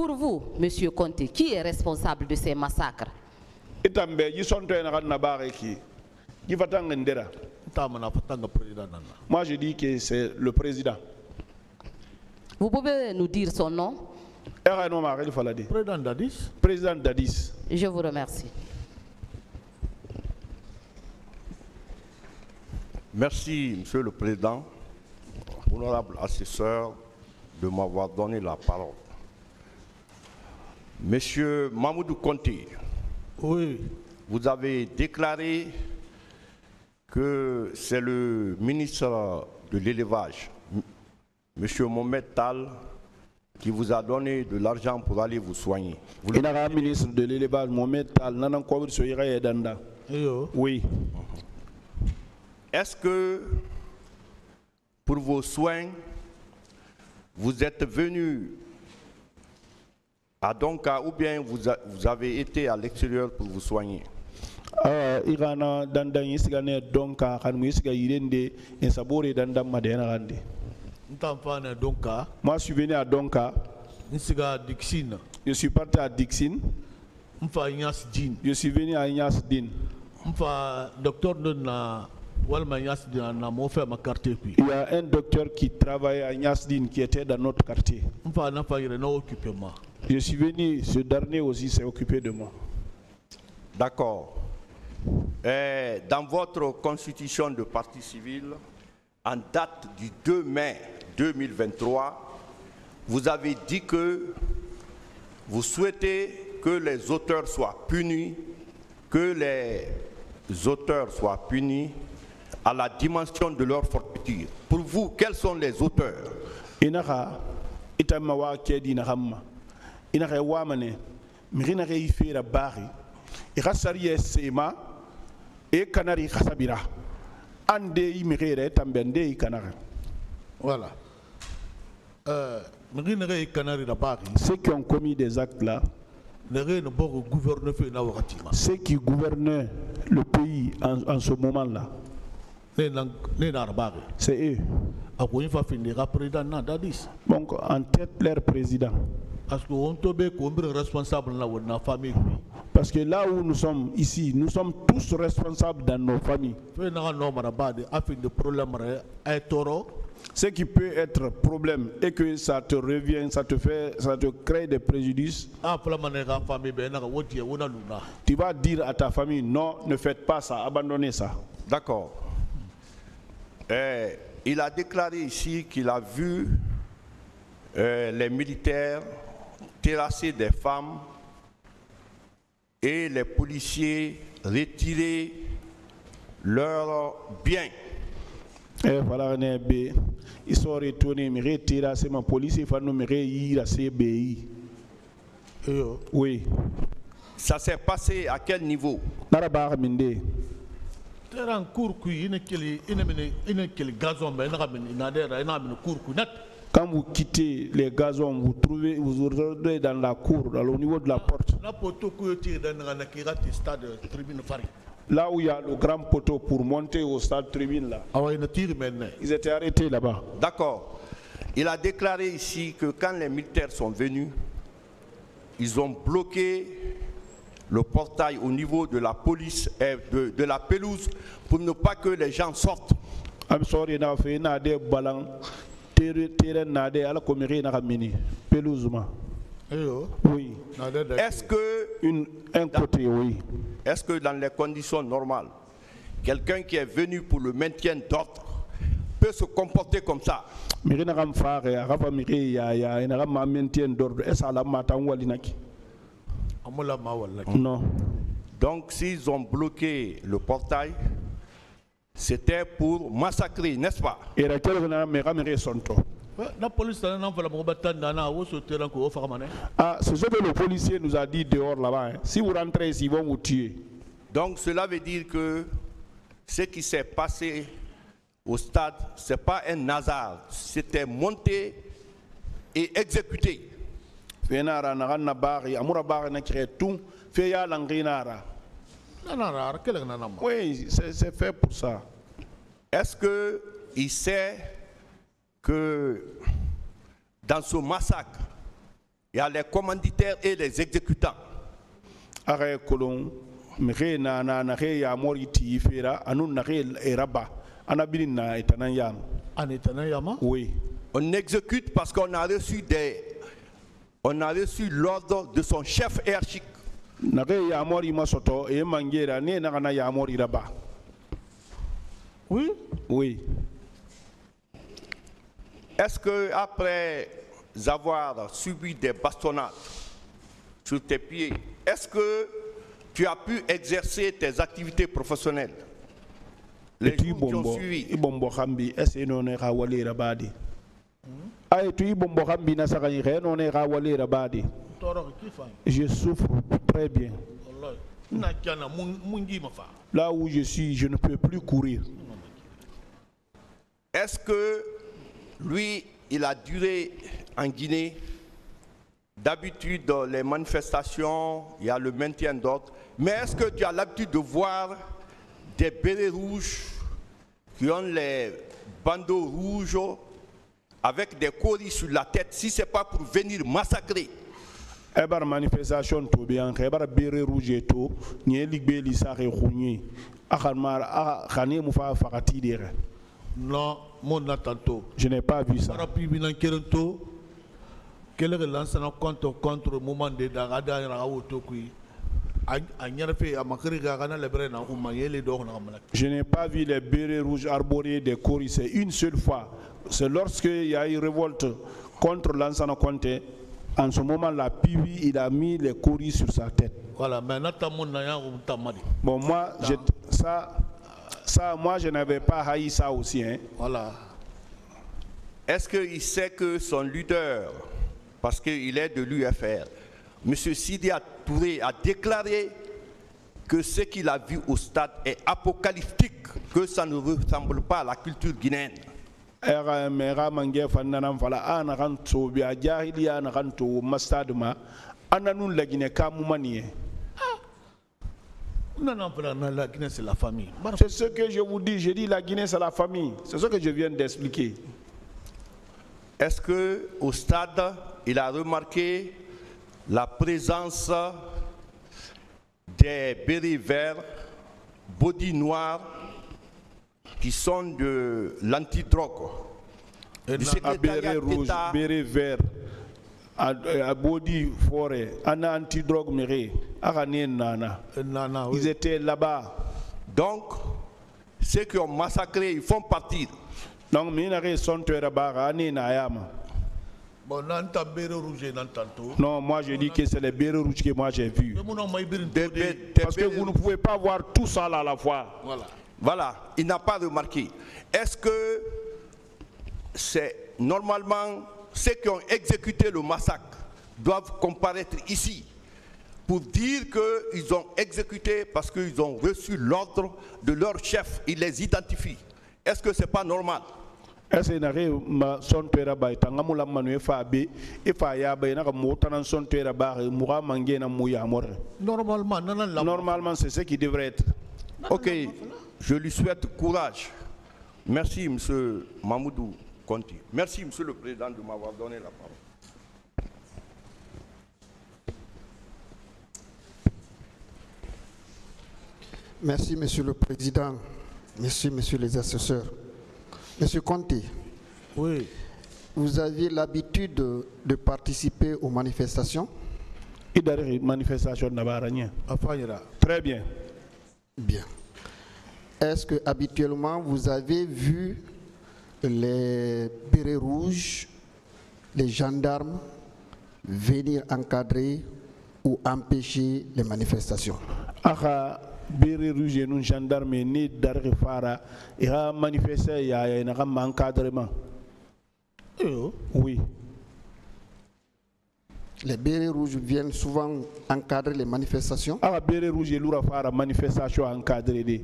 Pour vous, Monsieur Conté, qui est responsable de ces massacres? Itambe na ndera. Moi je dis que c'est le président. Vous pouvez nous dire son nom? Président dadis? Président dadis. Je vous remercie. Merci, Monsieur le Président, honorable assesseur, de m'avoir donné la parole. Monsieur Mamoudou Conté, oui. vous avez déclaré que c'est le ministre de l'élevage, M- Monsieur Mohamed Tal, qui vous a donné de l'argent pour aller vous soigner. Vous le- ministre de l'élevage Mohamed Tal eyo oui. Est-ce que pour vos soins, vous êtes venu à Donka ou bien vous, a- vous avez été à l'extérieur pour vous soigner. Awa igana dandan isiga ne donka kan mu isiga yirende en sabore dandan ka je suis venu à donka. Nsiga dixine. Je suis parti à Dixine. Mfa nyas din je suis venu à Ignace Din mfa docteur na il y a un docteur qui travaille à Ignace Din qui était dans notre quartier. Je suis venu ce dernier aussi s'est occupé de moi. D'accord. Euh, dans votre constitution de parti civil, en date du 2 mai 2023, vous avez dit que vous souhaitez que les auteurs soient punis, que les auteurs soient punis à la dimension de leur forfaiture. Pour vous, quels sont les auteurs? Inaka itama wa kedi na hamma. Inaka wa mane mirina ga ifira bari. I khasari sema e kanari khasabira ande i migere tambende i kanari. Voilà. Euh ceux qui ont commis des actes là ceux qui gouvernaient le pays en, en ce moment là c'est eux. Donc en tête leur président. Parce que là où nous sommes ici nous sommes tous responsables dans nos familles. Ce qui peut être problème et que ça te revient, ça te fait, ça te crée des préjudices, tu vas dire à ta famille non, ne faites pas ça, abandonnez ça. D'accord. Euh, il a déclaré ici qu'il a vu euh, les militaires terrasser des femmes et les policiers retirer leurs biens. Et voilà, ne be, ils sont retournés, mais retira, c'est ma police, il faut nous ira, c'est BI. eyo Oui. Ça s'est passé à quel niveau? Narabar Minde. Teran ina kili ina ina kili gazon ina ina net Quand vous quittez les gazons, vous trouvez, vous vous retrouvez dans la cour, dans- au niveau de la porte, na poto ku yoti da na na ki gati stade tribune fari là où il y a le grand poteau pour monter au stade tribune là. ne Ils étaient arrêtés là-bas. D'accord. Il a déclaré ici que quand les militaires sont venus, ils ont bloqué le portail au niveau de la police et de, de la pelouse pour ne pas que les gens sortent. I'm sorry balan oui. Est-ce que, une un côté oui. Est-ce que dans les conditions normales, quelqu'un qui est venu pour le maintien d'ordre peut se comporter comme ça? Maintien d'ordre non. Donc s'ils ont bloqué le portail, c'était pour massacrer, n'est-ce pas? Ah c'est ce que le policier nous a dit dehors là-bas hein. si vous rentrez ici ils vont vous tuer. Donc cela veut dire que ce qui s'est passé au stade, ce n'est pas un hasard, c'était monté et exécuté. Fe na ra na kan na bari amura bari na kire tout fe ya langina na na ra kele na na ma oui c'est fait pour ça. Est-ce qu'il sait que dans ce massacre, il y a les commanditaires et les exécutants? aga kolon mexe na na na xe ya mori ti fera anu na xe eraba ana bilin na itanan yam. An etana yama. oui. On exécute parce qu'on a reçu des, on a reçu l'ordre de son chef hiérarchique. e Oui? oui. Est-ce que après avoir subi des bastonnades sur tes pieds, est-ce que tu as pu exercer tes activités professionnelles? Les jours qui ont ibombo suivi na je souffre très bien. Là où je suis je ne peux plus courir. Est-ce que lui, il a duré en Guinée? D'habitude, dans les manifestations, il y a le maintien d'ordre. Mais est-ce que tu as l'habitude de voir des bérets rouges qui ont les bandeaux rouges? Avec des coris sur la tête Si ce n'est pas pour venir massacrer. e bara manifestation to be yan xe e bara bere rouge to nye ligbe li saxe xunye a xan mara a xane mu fa Non, mon na je n'ai pas vu ça nan kerento. Kele ke lansana contre contre moment de da ada ra woto kui. Je n'ai pas vu les bérets rouges arborés des coris c'est une seule fois c'est lorsque il y a eu révolte contre Lansana Conté en ce moment là Pivi il a mis les coris sur sa tête Voilà, tamadi. bon moi je, ça ça moi je n'avais pas haï ça aussi hein Voilà. Est-ce qu'il sait que son leader, parce qu'il est de l'UFR, M. Sidia Touré a déclaré que ce qu'il a vu au stade est apocalyptique, que ça ne ressemble pas à la culture guinéenne. mange fannanan fala a a to ma lagine la, Guinée, c'est la famille. C'est ce que je vous dis je dis la Guinée c'est la famille c'est ce que je viens d'expliquer Est-ce que au stade, il a remarqué la présence des bérets verts, body noirs, qui sont de l'antidrogue. Et du secrétariat beret rouge beret vert a, a body forêt. Ana anti drogue mere aka ne nana oui. ils étaient là-bas. Donc, ceux qui ont massacré, ils font partir. donc mina ke son to era baga ani na yama Bon, non moi je dis que c'est les bérets rouges que moi j'ai vu Mais mon nom m'a ibirin Des, to bé- de. des parce que vous ne pouvez pas voir tout ça là à la fois Voilà. Voilà, il n'a pas remarqué. Est-ce que c'est normalement ceux qui ont exécuté le massacre doivent comparaître ici pour dire qu'ils ont exécuté parce qu'ils ont reçu l'ordre de leur chef, ils les identifient. Est-ce que ce n'est pas normal? Ese na ke ma son to era bai tanga mula manu fa be e fa ya bai na ka mo tanan son to era ba mu ga mange na mu ya mor Normalement, non, la normalement c'est ce qui devrait être Ok, je lui souhaite courage. Merci, Monsieur Mamoudou Conti. Merci, Monsieur le Président, de m'avoir donné la parole. Merci, Monsieur le Président. Merci, Monsieur les assesseurs. Monsieur Conti, Oui. vous aviez l'habitude de, de participer aux manifestations? I dari manifestation na bara nya Afanyira. très bien Bien. Est-ce que habituellement vous avez vu les bérets rouges, les gendarmes venir encadrer ou empêcher les manifestations? Bere rouge nun gendarme ni dari fara. I ha manifester ya ya na ka man encadrement. Oui. Les bérets rouges viennent souvent encadrer les manifestations? aka bere rouge lura fara manifestation encadré de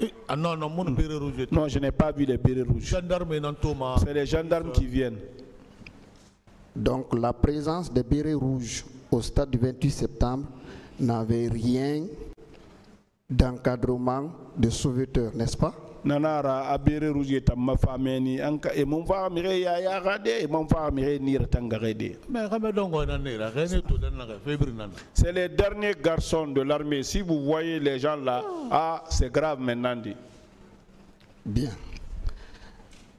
Eh, ah non, non, mon rouge. non je n'ai pas vu les bérets rouges. C'est les gendarmes qui viennent. Donc la présence des bérets rouges au stade du 28 septembre n'avait rien d'encadrement de sauveteurs, n'est-ce pas? Nanara a bere rouge tamma fameni anka e mon fa mire ya ya gade e mon fa mire ni ratanga gade mais kame dongo na nera kene to den na febri nana c'est les derniers garçons de l'armée. Si vous voyez les gens là ah c'est grave maintenant dit. Bien.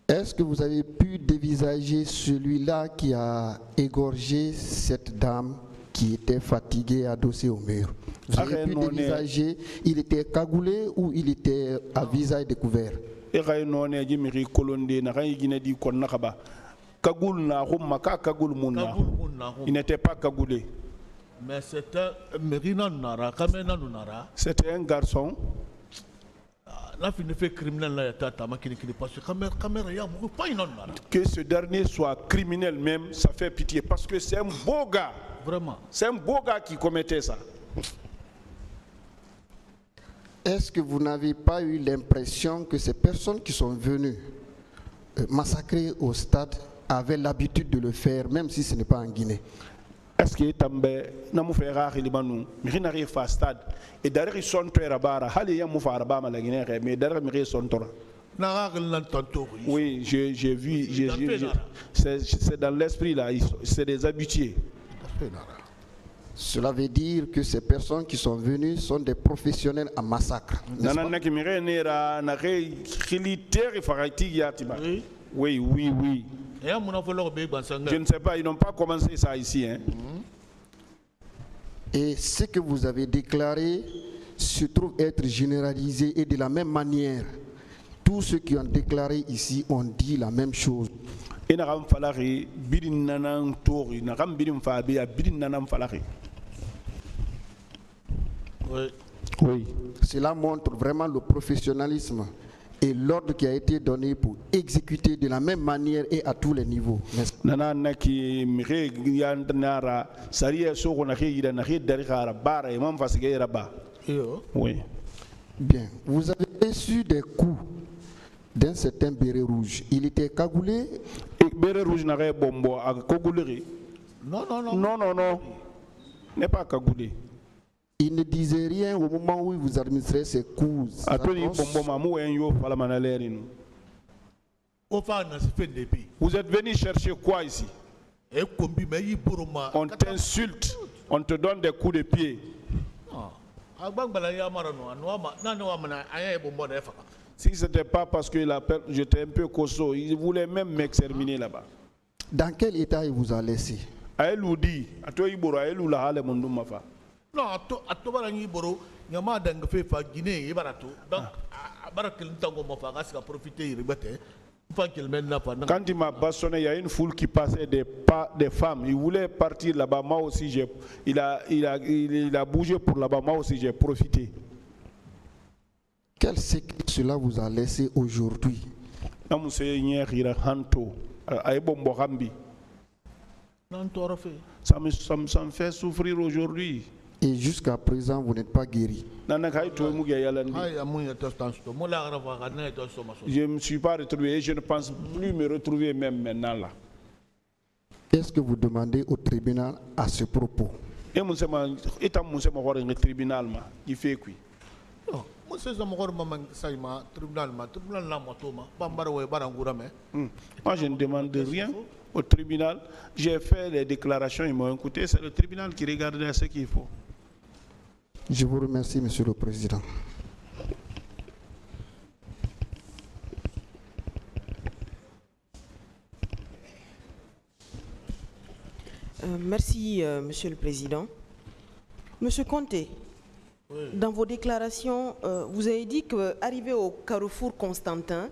Est-ce que vous avez pu dévisager celui-là qui a égorgé cette dame? Qui était fatiguée, adossée au mur. Vous avez pu dévisager, il était cagoulé ou il était à visage découvert? Il n'était pas cagoulé. Mais c'était un garçon. Que ce dernier soit criminel même ça fait pitié parce que c'est un beau gars vraiment. C'est un beau gars qui commettait ça. Est-ce que vous n'avez pas eu l'impression que ces personnes qui sont venues euh, massacrer au stade avaient l'habitude de le faire, même si ce n'est pas en Guinée? Est-ce que tambe fe fa stade. Et dari son to era bara hali ya mu fa arba ma la gine re mais mi son to oui j'ai j'ai vu c'est c'est dans l'esprit là. C'est des habitués Cela veut dire que ces personnes qui sont venues sont des professionnels en massacre. Oui. oui oui be je ne sais pas ils n'ont pas commencé ça ici hein Et ce que vous avez déclaré se trouve être généralisé et de la même manière. Tous ceux qui ont déclaré ici ont dit la même chose. Ina kam falaki birin nanan tori na kam birin fa be ya birin nanan falaki oui. Oui. Cela montre vraiment le professionnalisme et l'ordre qui a été donné pour exécuter de la même manière et à tous les niveaux. nana naki mixe yandanara sariya soko na xeyida na xe dari xara bara imam fasige yera ba. Yo oui. Bien. Vous avez reçu des coups d'un certain béret rouge. Il était cagoulé. E bere rouge na xe bombo a koguliri non non non non non non n'est pas kagoulé Il ne disait rien au moment où il vous administrait ses coups. vous êtes venu chercher quoi ici e on t'insulte on te donne des coups de pied si c'était pas parce que la j'étais un peu costaud il voulait même m'exterminer là-bas Dans quel état il vous a laissé? A ye lu di a to i boro a ye lu lahale mun dun ma fa non ato ato bara yi boro nyama danga fe fa gine e bara to donc a- a bara kel ntango mo fa ga sika profiter yi rebete fa kel men na fa na Quand il m'a bastonné, il y a une foule qui passait des, pas, des femmes. Il voulait partir là-bas. Moi aussi, j'ai, il, a, il, a, il, il a bougé pour là-bas. Moi aussi, j'ai profité. Quel séquelles cela vous a laissé aujourd'hui? Ça me, ça, me, ça me fait souffrir aujourd'hui. Et jusqu'à présent, vous n'êtes pas guéri. Je ne me suis pas retrouvé et je ne pense plus me retrouver même maintenant là. Qu'est-ce que vous demandez au tribunal à ce propos? Tribunal Hmm. Moi, je ne demande rien au tribunal. J'ai fait les déclarations, ils m'ont écouté. C'est le tribunal qui regardait ce qu'il faut. Je vous remercie, Monsieur le Président. Euh, merci, euh, Monsieur le Président. Monsieur Dans vos déclarations, euh, vous avez dit qu'arrivé au carrefour Constantin,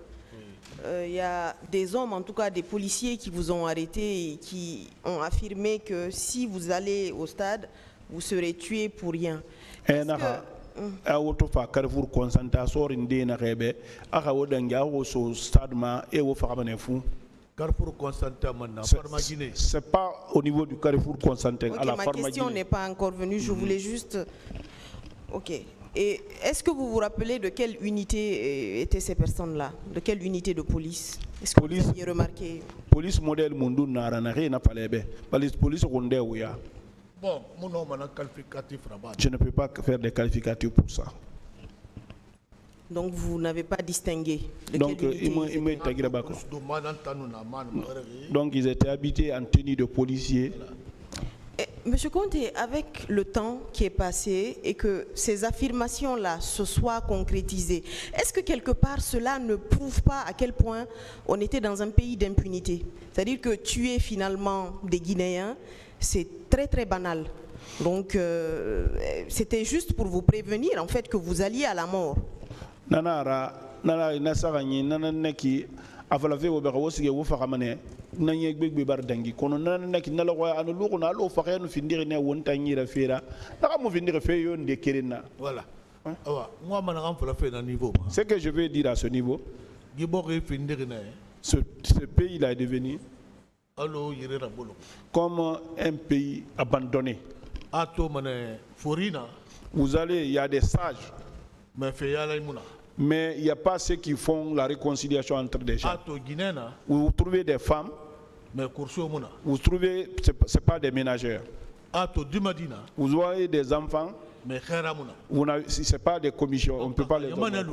euh, il y a des hommes, en tout cas des policiers, qui vous ont arrêté et qui ont affirmé que si vous allez au stade, vous serez tué pour rien. Eh, que- a woto fa carrefour consanta sorin de na rebe aka wodan ya wo so stade ma e wo fa bane fu carrefour constantin farma guinée c'est pas au niveau du carrefour constantin à la ma question n'est pas encore venue. Je voulais juste. Ok. Et est-ce que vous vous rappelez de quelle unité euh, étaient ces personnes-là? De quelle unité de police? Est-ce que Police. vous aviez remarqué? Police modèle mundu nara na police police ronde wo ya bon mon nom man qualificatif rabat. Je ne peux pas faire des qualificatifs pour ça. Donc vous n'avez pas distingué de Donc, quelle unité ils Donc, ils étaient habités en tenue de policier. Eh, Monsieur Conté, avec le temps qui est passé et que ces affirmations-là se soient concrétisées, est-ce que quelque part cela ne prouve pas à quel point on était dans un pays d'impunité? C'est-à-dire que tuer finalement des Guinéens, c'est très très banal. Donc euh, c'était juste pour vous prévenir en fait que vous alliez à la mort. A wo wo mane gbegbe dangi. Kono fera. Mo fe yo nde voilà. Awa fala fe na niveau ma. Que je veux dire à ce niveau ye, ce, ce pays là est devenu alo yirera bolo. comme un pays abandonné. Ato mane forina. Vous allez il y a des sages fe mais il n'y a pas ceux qui font la réconciliation entre des gens. Vous trouvez des femmes vous trouvez c'est c'est pas des ménagères. Vous voyez des enfants Vous si ce n'est pas des commissions, on ne peut pas les donner.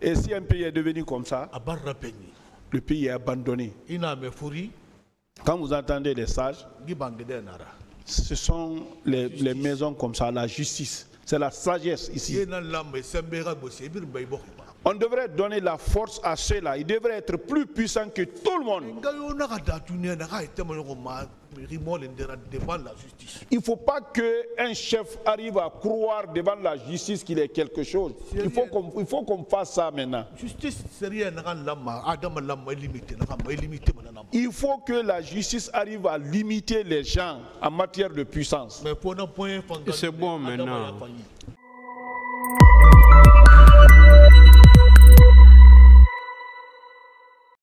Et si un pays est devenu comme ça, le pays est abandonné. Quand vous entendez les sages, ce sont les, les maisons comme ça, la justice. C'est la sagesse ici. On devrait donner la force à ceux-là. Ils devraient être plus puissants que tout le monde. Il ne faut pas qu'un chef arrive à croire devant la justice qu'il est quelque chose. Il faut qu'on il faut qu'on fasse ça maintenant. Il faut que la justice arrive à limiter les gens en matière de puissance. C'est bon maintenant.